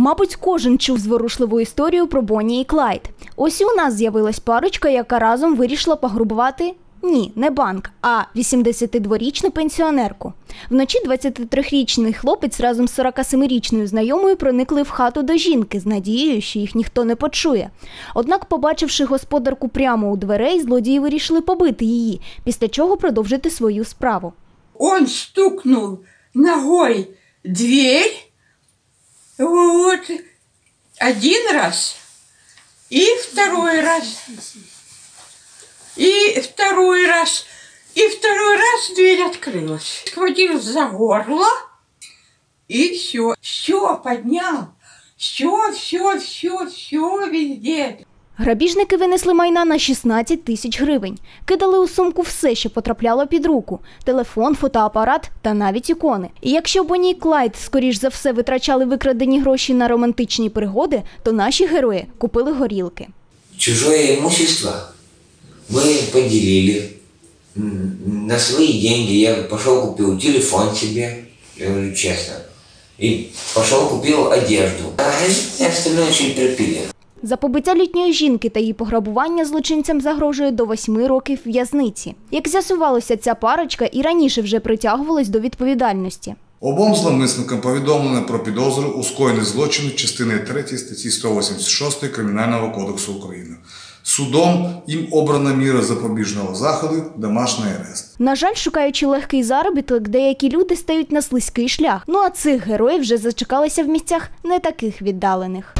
Мабуть, кожен чув зворушливу історію про Бонні і Клайд. Ось і у нас з'явилась парочка, яка разом вирішила пограбувати. Ні, не банк, а 82-річну пенсіонерку. Вночі 23-річний хлопець разом з 47-річною знайомою проникли в хату до жінки з надією, що їх ніхто не почує. Однак, побачивши господарку прямо у дверей, злодії вирішили побити її, після чого продовжити свою справу. Он стукнул ногой дверь, вот, один раз, и второй раз, и второй раз, и второй раз дверь открылась. Схватил за горло, и все, все поднял, все, все, все, все везде. Грабіжники винесли майна на 16 тисяч гривень. Кидали у сумку все, що потрапляло під руку: телефон, фотоапарат та навіть ікони. І якщо Бонні і Клайд, скоріш за все, витрачали викрадені гроші на романтичні пригоди, то наші герої купили горілки. Чужое имущество мы поделили на свои деньги. Я пошел купил телефон себе, я говорю честно, и пошел купил одежду. А остальное чуть пропили. За побиття літньої жінки та її пограбування злочинцям загрожує до 8 років в'язниці. Як з'ясувалося, ця парочка і раніше вже притягувалась до відповідальності. Обом зловмисникам повідомлено про підозру у скоєнні злочину частини 3 статті 186 Кримінального кодексу України. Судом їм обрана міра запобіжного заходу домашній арест. На жаль, шукаючи легкий заробіток, деякі люди стають на слизький шлях. Ну а цих героїв вже зачекалися в місцях не таких віддалених.